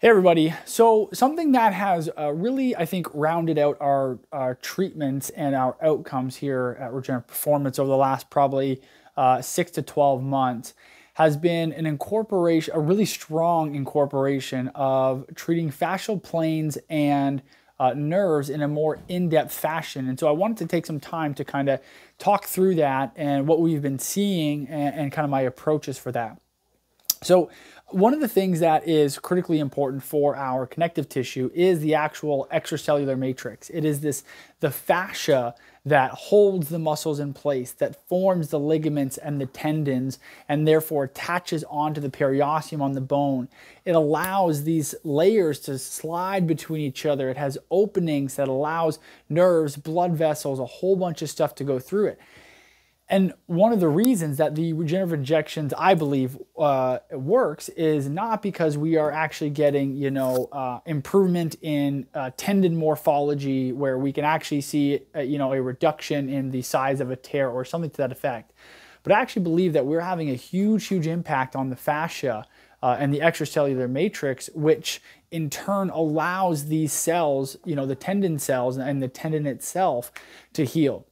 Hey everybody. So something that has uh, really, I think, rounded out our, our treatments and our outcomes here at Regenerative Performance over the last probably uh, six to 12 months has been an incorporation, a really strong incorporation of treating fascial planes and uh, nerves in a more in-depth fashion. And so I wanted to take some time to kind of talk through that and what we've been seeing and, and kind of my approaches for that. So one of the things that is critically important for our connective tissue is the actual extracellular matrix. It is this the fascia that holds the muscles in place, that forms the ligaments and the tendons, and therefore attaches onto the periosteum on the bone. It allows these layers to slide between each other. It has openings that allows nerves, blood vessels, a whole bunch of stuff to go through it. And one of the reasons that the regenerative injections, I believe, uh, works is not because we are actually getting, you know, uh, improvement in uh, tendon morphology, where we can actually see, uh, you know, a reduction in the size of a tear or something to that effect. But I actually believe that we're having a huge, huge impact on the fascia uh, and the extracellular matrix, which in turn allows these cells, you know, the tendon cells and the tendon itself to heal.